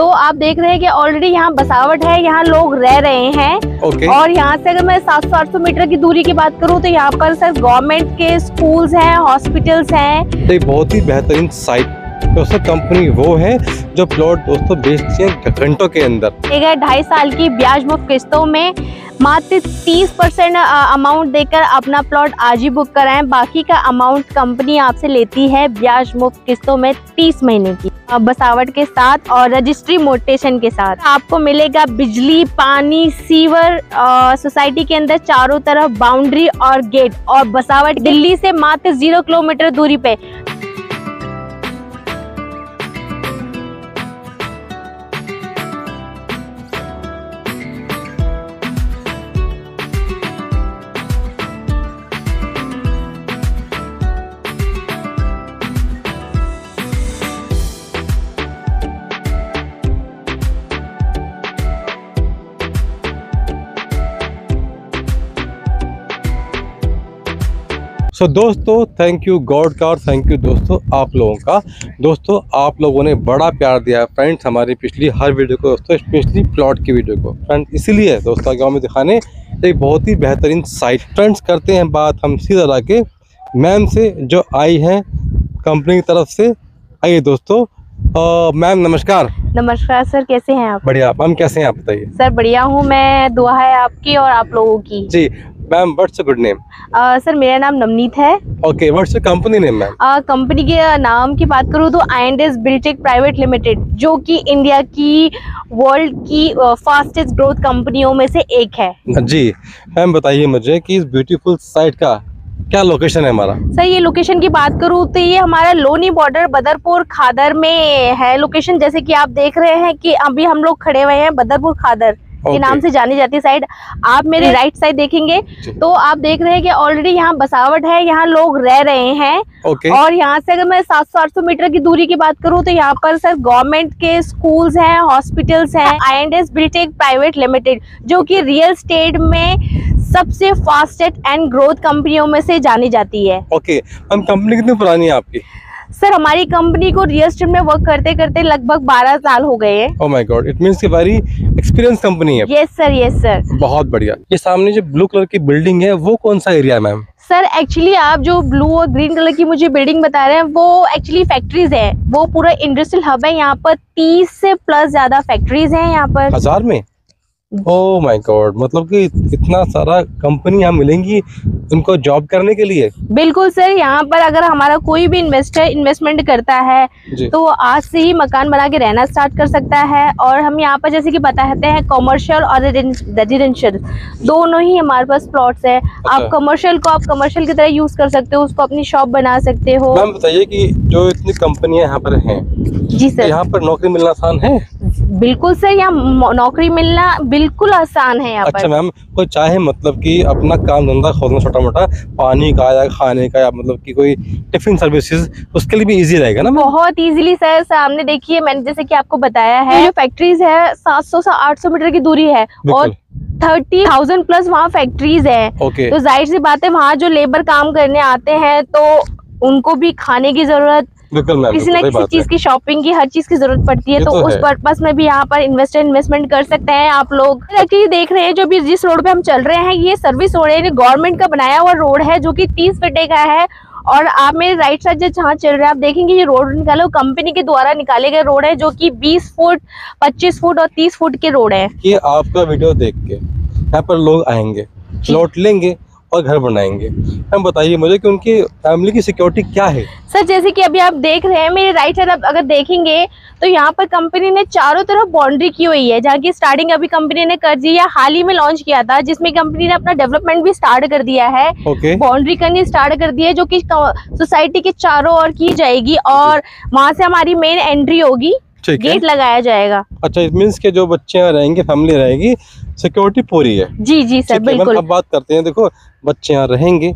तो आप देख रहे हैं कि ऑलरेडी यहाँ बसावट है यहाँ लोग रह रहे हैं। ओके और यहाँ से अगर मैं 700-800 मीटर की दूरी की बात करूँ तो यहाँ पर सर गवर्नमेंट के स्कूल्स हैं हॉस्पिटल्स हैं। एक बहुत ही बेहतरीन साइट दोस्तों कंपनी वो है जो प्लॉट दोस्तों बेचती है घंटों के अंदर। है ढाई साल की ब्याज मुफ़्त किस्तों में मात्र 30 परसेंट अमाउंट देकर अपना प्लॉट आज ही बुक कराएँ। बाकी का अमाउंट कंपनी आपसे लेती है ब्याज मुफ़्त किस्तों में 30 महीने की। बसावट के साथ और रजिस्ट्री मोटेशन के साथ। आपको मिलेगा बिजली, पानी सीवर सोसाइटी के अंदर चारों तरफ़ बाउंड्री और गेट और बसावट। दिल्ली से मात्र ज़ीरो किलोमीटर दूरी पे। सो दोस्तों थैंक यू गॉड का और थैंक यू दोस्तों आप लोगों का। दोस्तों आप लोगों ने बड़ा प्यार दिया है फ्रेंड्स हमारी पिछली हर वीडियो को दोस्तों स्पेशली प्लॉट की वीडियो को। फ्रेंड इसीलिए दोस्तों गाँव में दिखाने एक बहुत ही बेहतरीन साइट फ्रेंड्स करते हैं बात हम सीधा के मैम से जो आई हैं कंपनी की तरफ़ से आइए दोस्तों। मैम नमस्कार। नमस्कार सर कैसे हैं आप? बढ़िया मैम कैसे हैं आप बताइए? सर बढ़िया हूँ मैं दुआ है आपकी और आप लोगों की। जी ma'am what's good name sir मेरा नाम नवनीत है। Okay what's company name ma'am company के नाम की बात करूँ तो I and S Biltech private limited जो कि इंडिया की वर्ल्ड की फास्टेस्ट ग्रोथ कंपनियों में से एक है। जी मैम बताइए मुझे कि इस ब्यूटीफुल साइट का क्या लोकेशन है हमारा? सर ये लोकेशन की बात करूँ तो ये हमारा लोनी बॉर्डर बदरपुर खादर में है। लोकेशन जैसे कि आप देख रहे हैं कि अभी हम लोग खड़े हुए हैं बदरपुर खादर। के नाम से जानी जाती है साइड। आप मेरे राइट साइड देखेंगे तो आप देख रहे हैं कि ऑलरेडी यहाँ बसावट है यहाँ लोग रह रहे हैं। और यहाँ से अगर मैं सात सौ आठ सौ मीटर की दूरी की बात करूँ तो यहाँ पर सर गवर्नमेंट के स्कूल्स हैं हॉस्पिटल्स हैं I and S Biltech private limited जो की रियल स्टेट में सबसे फास्टेस्ट एंड ग्रोथ कंपनियों में से जानी जाती है। ओके मैम कंपनी कितनी पुरानी है आपकी? सर हमारी कंपनी को रियल स्टेट में वर्क करते करते लगभग 12 साल हो गए हैं। Oh my god it means कि वेरी एक्सपीरियंस कंपनी है। यस सर यस सर बहुत बढ़िया। ये सामने जो ब्लू कलर की बिल्डिंग है वो कौन सा एरिया है मैम सर एक्चुअली आप जो ब्लू और ग्रीन कलर की मुझे बिल्डिंग बता रहे हैं वो एक्चुअली फैक्ट्रीज है। वो पूरा इंडस्ट्रियल हब है। यहाँ पर 30 से प्लस ज़्यादा फैक्ट्रीज है यहाँ पर। हज़ार में? ओ माय गॉड मतलब कि इतना सारा कंपनी यहाँ मिलेंगी उनको जॉब करने के लिए? बिल्कुल सर यहाँ पर अगर हमारा कोई भी इन्वेस्टर इन्वेस्टमेंट करता है तो वो आज से ही मकान बना के रहना स्टार्ट कर सकता है और हम यहाँ पर जैसे कि बताते हैं कमर्शियल और रेजिडेंशियल दोनों ही हमारे पास प्लॉट्स है। आप कमर्शियल को आप कमर्शियल की तरह यूज़ कर सकते हो उसको अपनी शॉप बना सकते हो। मैम बताइए कि जो इतनी कंपनियाँ यहाँ पर हैं जी सर। यहाँ पर नौकरी मिलना आसान है? बिल्कुल सर यहाँ नौकरी मिलना बिल्कुल आसान है यहाँ अच्छा मैम कोई चाहे मतलब कि अपना काम धंधा खोलना छोटा मोटा पानी का या खाने का या मतलब कि कोई टिफ़िन सर्विसेज़ उसके लिए भी इजी रहेगा ना बहुत इजीली सर सामने देखिए मैंने जैसे कि आपको बताया है जो फैक्ट्रीज है 700 से 800 मीटर की दूरी है और थर्टी थाउज़ेंड प्लस वहाँ फैक्ट्रीज है। ओके। तो ज़ाहिर सी बात है वहाँ जो लेबर काम करने आते हैं तो उनको भी खाने की ज़रूरत बिल्कुल मैम किसी ना किसी चीज़ की शॉपिंग की हर चीज़ की ज़रूरत पड़ती है तो तो उस। पर्पस में भी यहाँ पर इन्वेस्टर इन्वेस्टमेंट कर सकते हैं आप लोग। एक्चुअली देख रहे हैं जो भी जिस रोड पे हम चल रहे हैं ये सर्विस रोड है गवर्नमेंट का बनाया हुआ रोड है जो की तीस फीटे का है। और आप मेरे राइट साइड जो जहाँ चल रहे हैं आप देखेंगे ये रोड निकाले कंपनी के द्वारा निकाले गए रोड है जो कि 20 फुट 25 फुट और 30 फुट के रोड है। ये आपका वीडियो देख के यहाँ पर लोग आएँगे लौट लेंगे और घर बनाएँगे। हम बताइए मुझे कि उनकी फैमिली की सिक्योरिटी क्या है? सर जैसे कि अभी आप देख रहे हैं मेरे राइट साइड आप अगर देखेंगे तो यहाँ पर कंपनी ने चारों तरफ़ बाउंड्री की हुई है। जहाँ की स्टार्टिंग अभी कंपनी ने कर दी है हाल ही में लॉन्च किया था जिसमें कंपनी ने अपना डेवलपमेंट भी स्टार्ट कर दिया है। बाउंड्री करनी स्टार्ट कर दी है जो की सोसाइटी के चारों ओर की जाएगी और वहाँ से हमारी मेन एंट्री होगी। गेट लगाया जाएगा। अच्छा इट मीन्स के जो बच्चे रहेंगे फैमिली रहेगी सिक्योरिटी पूरी है। जी जी सर बिल्कुल। अब बात करते हैं देखो बच्चे यहाँ रहेंगे।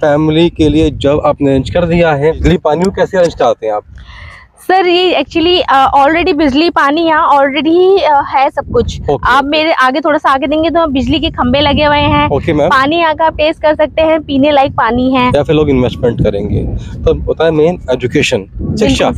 फैमिली के लिए जब आपने अरेंज कर दिया है बिजली पानी को कैसे अरेंज कराते हैं आप? सर ये एक्चुअली ऑलरेडी बिजली पानी यहाँ ऑलरेडी है सब कुछ। Okay, आप मेरे आगे थोड़ा सा आगे देंगे तो बिजली के खंबे लगे हुए हैं। मैम। पानी यहाँ का आप टेस्ट कर सकते हैं पीने लायक पानी है। या फिर लोग इन्वेस्टमेंट करेंगे। तो होता है मेन एजुकेशन शिक्षा।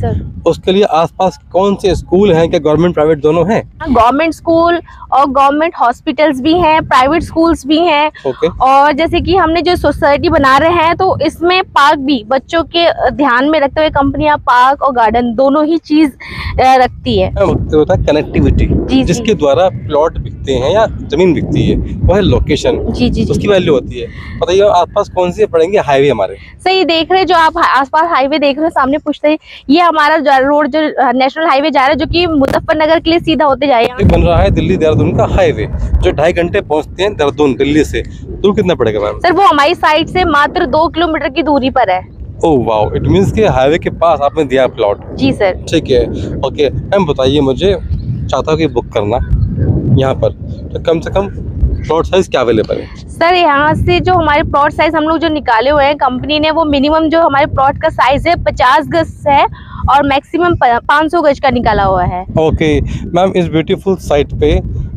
उसके लिए आसपास कौन से स्कूल हैं? क्या गवर्नमेंट प्राइवेट दोनों हैं? गवर्नमेंट स्कूल और गवर्नमेंट हॉस्पिटल्स भी हैं प्राइवेट स्कूल्स भी हैं। ओके। और जैसे कि हमने जो सोसाइटी बना रहे हैं तो इसमें पार्क भी बच्चों के ध्यान में रखते हुए कंपनियाँ पार्क और गार्डन दोनों ही चीज़ रखती है। होता है कनेक्टिविटी जिसके द्वारा प्लॉट बिकते हैं या ज़मीन बिकती है वो है लोकेशन जी जी उसकी वैल्यू होती है। बताइए आसपास कौन से पड़ेंगे? हाईवे हमारे। सही देख रहे हैं जो आप आसपास हाईवे देख रहे हैं सामने पूछते हैं ये हमारा रोड जो नेशनल हाईवे जा रहा है जो की मुजफ्फरनगर के लिए सीधा होते जाएगा एक बन रहा है दिल्ली देहरादून का हाईवे जो ढाई घंटे पहुँचते हैं देहरादून दिल्ली से। दूर कितना पड़ेगा मैम सर वो हमारी साइड से मात्र दो किलोमीटर की दूरी पर है। ओह वाओ इट मींस कि हाईवे के पास आपने दिया प्लॉट जी सर। ठीक है। ओके मैम बताइए मुझे चाहता हूँ कि बुक करना। यहाँ पर तो कम से कम प्लॉट साइज़ क्या अवेलेबल है? सर, यहाँ से जो हमारे प्लॉट साइज़ हम लोग जो निकाले हुए हैं कंपनी ने वो मिनिमम जो हमारे प्लॉट का साइज़ है, पचास गज है और मैक्सिमम पाँच सौ गज का निकाला हुआ है। ओके मैम इस ब्यूटीफुल साइट पे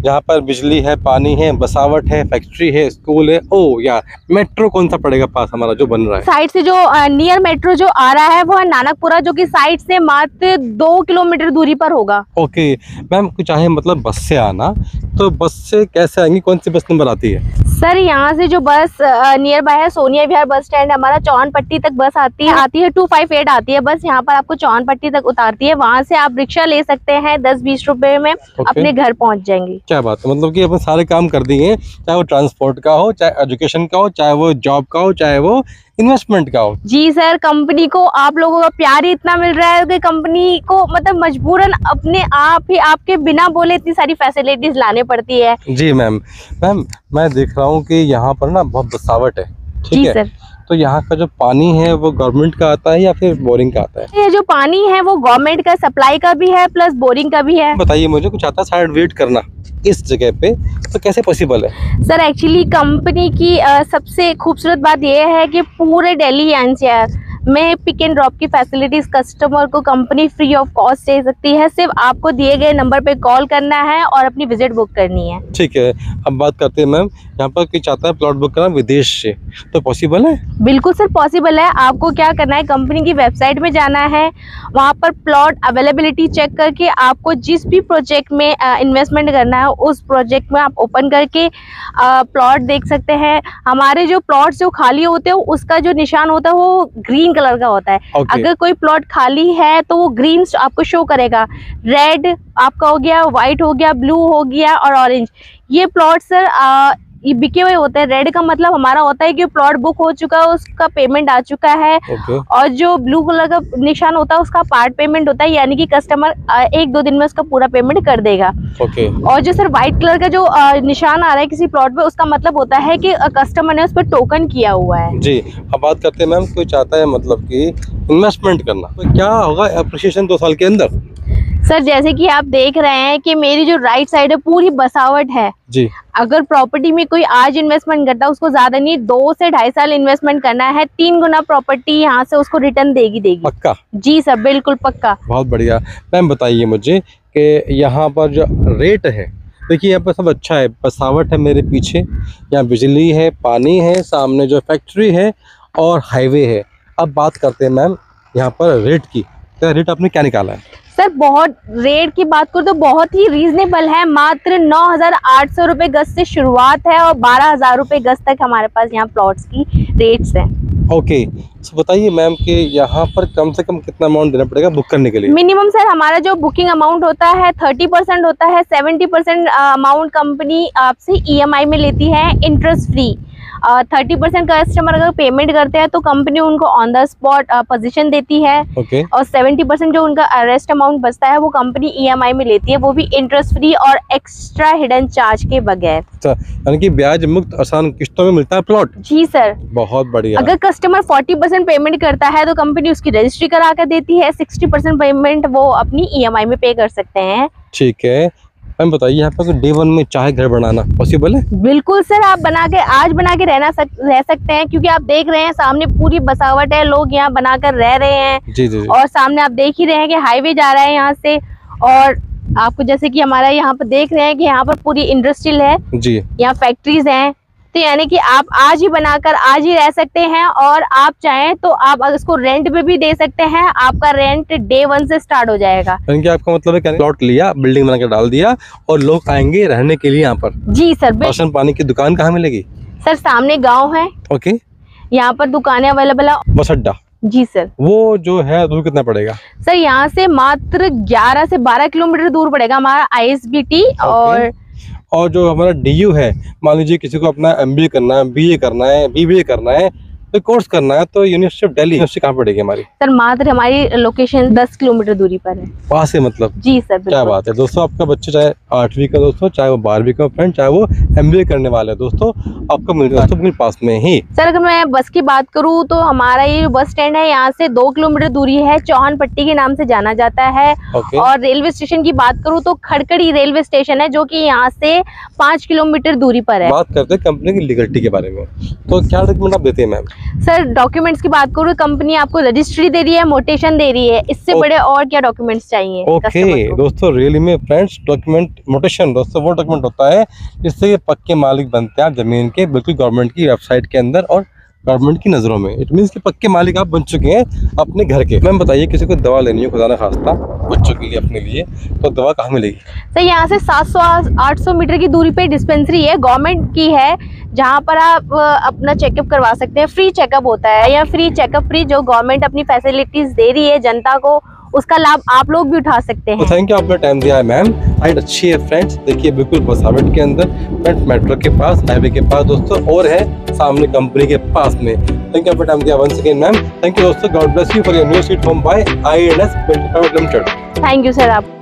यहाँ पर बिजली है पानी है बसावट है फैक्ट्री है स्कूल है ओ यार मेट्रो कौन सा पड़ेगा पास हमारा जो बन रहा है? साइड से जो नियर मेट्रो जो आ रहा है वो है नानकपुरा जो कि साइड से मात्र दो किलोमीटर दूरी पर होगा। ओके मैम कुछ चाहे मतलब बस से आना तो बस से कैसे आएँगी? कौन सी बस नंबर आती है? सर यहाँ से जो बस नियर बाय है सोनिया विहार बस स्टैंड हमारा चौन पट्टी तक बस आती है। आती है टू फाइव एट आती है बस यहाँ पर आपको चौन पट्टी तक उतारती है। वहाँ से आप रिक्शा ले सकते हैं दस बीस रुपए में अपने घर पहुँच जाएँगे। क्या बात है मतलब की अपन सारे काम कर दिए चाहे वो ट्रांसपोर्ट का हो चाहे एजुकेशन का हो चाहे वो जॉब का हो चाहे वो इन्वेस्टमेंट का हो। जी सर कंपनी को आप लोगों का प्यार ही इतना मिल रहा है कि कंपनी को मतलब मजबूरन अपने आप ही आपके बिना बोले इतनी सारी फैसिलिटीज़ लाने पड़ती है। जी मैम मैम मैं देख रहा हूँ की यहाँ पर ना बहुत बसावट है। ठीक जी है? सर। तो यहाँ का जो पानी है वो गवर्नमेंट का आता है या फिर बोरिंग का आता है? ये जो पानी है वो गवर्नमेंट का सप्लाई का भी है प्लस बोरिंग का भी है। बताइए मुझे कुछ आता है साइड वेट करना इस जगह पे तो कैसे पॉसिबल है? सर एक्चुअली कंपनी की अ, सबसे खूबसूरत बात यह है कि पूरे दिल्ली एनसीआर में पिक एंड ड्रॉप की फैसिलिटीज़ कस्टमर को कंपनी फ्री ऑफ़ कॉस्ट दे सकती है। सिर्फ़ आपको दिए गए नंबर पे कॉल करना है और अपनी विज़िट बुक करनी है। ठीक है अब बात करते हैं मैम यहाँ पर कोई चाहता है प्लॉट बुक करना विदेश से तो पॉसिबल है? बिल्कुल सर पॉसिबल है। आपको क्या करना है कंपनी की वेबसाइट में जाना है। वहाँ पर प्लॉट अवेलेबिलिटी चेक करके आपको जिस भी प्रोजेक्ट में इन्वेस्टमेंट करना है उस प्रोजेक्ट में आप ओपन करके प्लॉट देख सकते हैं। हमारे जो प्लॉट जो खाली होते हैं उसका जो निशान होता है वो ग्रीन कलर का होता है। ओके अगर कोई प्लॉट खाली है तो वो ग्रीन आपको शो करेगा। रेड आपका हो गया व्हाइट हो गया ब्लू हो गया और ऑरेंज ये प्लॉट सर बिके हुए होते हैं। रेड का मतलब हमारा होता है कि प्लॉट बुक हो चुका है उसका पेमेंट आ चुका है। ओके और जो ब्लू कलर का निशान होता है उसका पार्ट पेमेंट होता है यानी कि कस्टमर एक दो दिन में उसका पूरा पेमेंट कर देगा। ओके और जो सर व्हाइट कलर का जो निशान आ रहा है किसी प्लॉट पे उसका मतलब होता है कि कस्टमर ने उस पर टोकन किया हुआ है। जी अब बात करते हैं मैम कोई चाहता है मतलब की इन्वेस्टमेंट करना। तो क्या होगा अप्रिशिएशन दो साल के अंदर? सर जैसे कि आप देख रहे हैं कि मेरी जो राइट साइड है पूरी बसावट है। जी। अगर प्रॉपर्टी में कोई आज इन्वेस्टमेंट करता है उसको ज़्यादा नहीं दो से ढाई साल इन्वेस्टमेंट करना है तीन गुना प्रॉपर्टी यहाँ से उसको रिटर्न देगी देगी। पक्का? जी सर बिल्कुल पक्का। बहुत बढ़िया। मैम बताइए मुझे कि यहाँ पर जो रेट है देखिए यहाँ पर सब अच्छा है बसावट है मेरे पीछे। यहाँ बिजली है पानी है सामने जो फैक्ट्री है और हाईवे है। अब बात करते हैं मैम यहाँ पर रेट की। तो रेट आपने क्या निकाला है? सर बहुत रेट की बात करूँ तो बहुत ही रीजनेबल है। मात्र नौ हज़ार आठ सौ रुपए गज से शुरुआत है और बारह हज़ार रुपए गज तक हमारे पास यहाँ प्लॉट्स की रेट्स हैं। ओके तो बताइए मैम कि यहाँ पर कम से कम कितना अमाउंट देना पड़ेगा बुक करने के लिए? मिनिमम सर हमारा जो बुकिंग अमाउंट होता है थर्टी परसेंट होता है। सेवेंटी परसेंट अमाउंट कंपनी आपसे ईएमआई में लेती है interest free thirty percent customer अगर पेमेंट करते हैं तो कंपनी उनको ऑन द स्पॉट पोजीशन देती है। ओके और सेवेंटी परसेंट जो उनका अरेस्ट अमाउंट बचता है वो कंपनी ईएमआई में लेती है वो भी इंटरेस्ट फ्री और एक्स्ट्रा हिडन चार्ज के बगैर। अच्छा यानी कि ब्याज मुक्त आसान किस्तों में मिलता है प्लॉट जी सर बहुत बढ़िया। अगर कस्टमर 40 परसेंट पेमेंट करता है तो कंपनी उसकी रजिस्ट्री करा कर देती है। 60 परसेंट पेमेंट वो अपनी ईएमआई में पे कर सकते हैं। ठीक है। मैम बताइए यहाँ पे डे वन में चाहे घर बनाना पॉसिबल है? बिल्कुल सर आप बना के आज बना के रहना सक, रह सकते हैं क्योंकि आप देख रहे हैं सामने पूरी बसावट है लोग यहाँ बनाकर रह रहे हैं। जी जी जी। और सामने आप देख ही रहे हैं कि हाईवे जा रहा है यहाँ से और आपको जैसे कि हमारा यहाँ पर देख रहे हैं कि यहाँ पर पूरी इंडस्ट्रियल है। जी। यहाँ फैक्ट्रीज हैं तो यानी कि आप आज ही बनाकर आज ही रह सकते हैं और आप चाहें तो आप इसको रेंट पे भी दे सकते हैं आपका रेंट डे वन से स्टार्ट हो जाएगा। यानी कि आपका मतलब है प्लॉट लिया बिल्डिंग बना के डाल दिया और लोग आएँगे रहने के लिए यहाँ पर। जी सर राशन पानी की दुकान कहाँ मिलेगी? सर सामने गाँव है। ओके। यहाँ पर दुकानें अवेलेबल है। बस अड्डा जी सर। वो जो है दूर कितना पड़ेगा? सर यहाँ से मात्र 11 से 12 किलोमीटर दूर पड़ेगा हमारा आईएसबीटी और और जो हमारा डीयू है, मान लीजिए किसी को अपना एम करना है बी करना है बीबीए करना है तो कोर्स करना है तो यूनिवर्सिटी ऑफ़ दिल्ली यूनिवर्सिटी कहाँ पड़ेगी हमारी? सर मात्र हमारी लोकेशन 10 किलोमीटर दूरी पर है। पास से मतलब? जी सर क्या बात है। दोस्तों आपका बच्चा चाहे आठवीं का दोस्तों चाहे वो बारहवीं का फ्रेंड चाहे वो एमबीए करने वाला है दोस्तों आपको मिल दोस्तों बिल्कुल पास में ही। सर अगर मैं बस की बात करूँ तो हमारा ये बस स्टैंड है यहाँ से दो किलोमीटर दूरी है चौहान पट्टी के नाम से जाना जाता है। और रेलवे स्टेशन की बात करूँ तो खड़कड़ी रेलवे स्टेशन है जो की यहाँ से पाँच किलोमीटर दूरी पर है। बात करते हैं कंपनी की लीगलिटी के बारे में। तो क्या डॉक्यूमेंट आप देते हैं मैम सर डॉक्यूमेंट्स की बात करूँ कंपनी आपको रजिस्ट्री दे रही है मोटेशन दे रही है इससे बड़े और क्या डॉक्यूमेंट्स चाहिए? ओके दोस्तों रियली में फ्रेंड्स डॉक्यूमेंट मोटेशन दोस्तों वो डॉक्यूमेंट होता है जिससे ये पक्के मालिक बनते हैं आप ज़मीन के बिल्कुल गवर्नमेंट की वेबसाइट के अंदर और गवर्नमेंट की नज़रों में। इट मीन्स कि पक्के मालिक आप बन चुके हैं अपने घर के। मैम बताइए किसी को दवा लेनी है खुदा ना खास्ता बच्चों के लिए अपने लिए तो दवा कहाँ मिलेगी? सर यहाँ से 700 800 मीटर की दूरी पे डिस्पेंसरी है गवर्नमेंट की है जहाँ पर आप अपना चेकअप करवा सकते हैं। फ्री चेकअप होता है या फ्री चेकअप फ्री जो गवर्नमेंट अपनी फैसिलिटीज़ दे रही है जनता को उसका लाभ आप लोग भी उठा सकते हैं। थैंक यू आपने टाइम दिया है मैम साइड अच्छी है फ्रेंड्स देखिए बिल्कुल बसावट के अंदर फ्रेंड्स मेट्रो के पास हाईवे के पास दोस्तों और है सामने कंपनी के पास में। थैंक यू आपने टाइम दिया once again ma'am thank you दोस्तों. God bless you for your new sweet home by I N S limited thank you sir आप